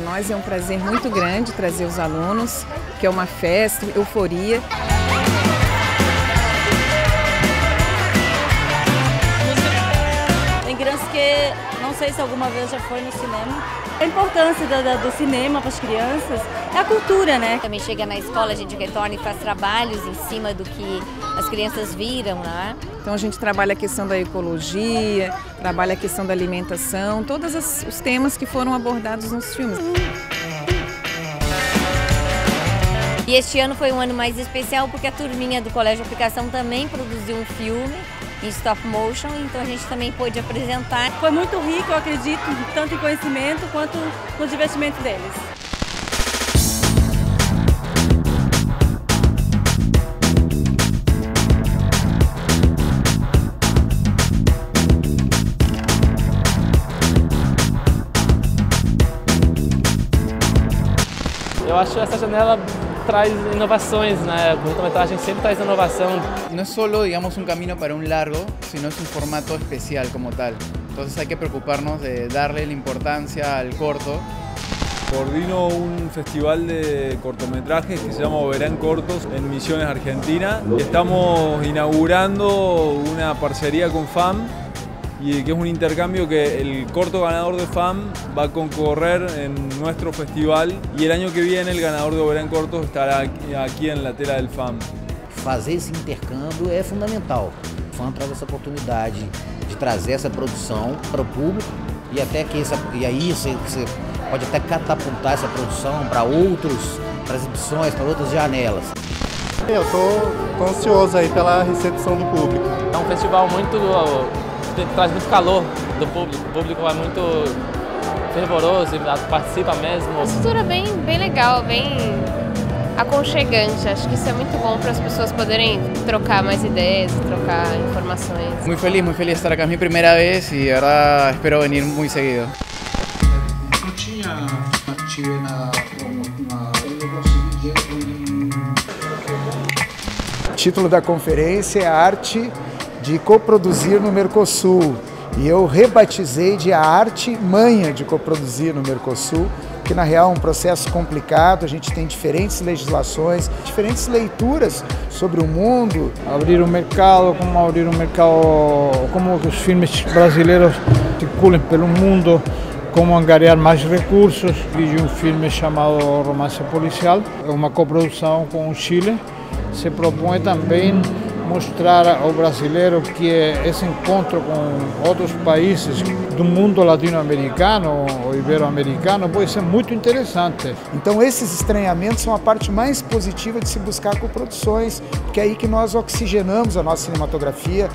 Nós é um prazer muito grande trazer os alunos, que é uma festa, euforia. Não sei se alguma vez já foi no cinema. A importância do, do cinema para as crianças é a cultura, né? Também chega na escola, a gente retorna e faz trabalhos em cima do que as crianças viram, né? Então a gente trabalha a questão da ecologia, trabalha a questão da alimentação, todos os temas que foram abordados nos filmes. E este ano foi um ano mais especial porque a turminha do Colégio Aplicação também produziu um filme em stop motion, então a gente também pôde apresentar. Foi muito rico, eu acredito, tanto em conhecimento quanto no divertimento deles. Eu acho essa janela traz inovações, né? O curtometragem sempre traz inovação. No es solo, digamos, un camino para un largo, sino es un formato especial como tal. Entonces hay que preocuparnos de darle la importancia al corto. Coordino un festival de cortometrajes que se llama Verán Cortos en Misiones, Argentina. Estamos inaugurando una parcería con FAM y que es un intercambio que el corto ganador de FAM va a concorrer en nuestro festival y el año que viene el ganador de Oberá Cortos estará aqui en la tela del FAM. Fazer esse intercâmbio é fundamental. O FAM traz essa oportunidade de trazer essa produção para o público e até que essa, e aí você, você pode até catapultar essa produção para outros, para exibições, para outras janelas. Eu estou ansioso aí pela recepção do público. É um festival muito traz muito calor do público. O público é muito fervoroso, participa mesmo. Uma estrutura bem, bem legal, bem aconchegante. Acho que isso é muito bom para as pessoas poderem trocar mais ideias, trocar informações. Muy feliz, muy feliz de estar acá. Es mi primera vez y de verdad espero venir muy seguido. Não tinha na uma, eu consegui O título da conferência é arte de coproduzir no Mercosul. E eu rebatizei de a arte manha de coproduzir no Mercosul, que na real é um processo complicado, a gente tem diferentes legislações, diferentes leituras sobre o mundo. Abrir o mercado, como abrir o mercado, como os filmes brasileiros circulem pelo mundo, como angariar mais recursos. Fiz um filme chamado Romance Policial, é uma coprodução com o Chile. Se propõe também mostrar ao brasileiro que esse encontro com outros países do mundo latino-americano ou ibero-americano pode ser muito interessante. Então esses estranhamentos são a parte mais positiva de se buscar com produções, porque é aí que nós oxigenamos a nossa cinematografia.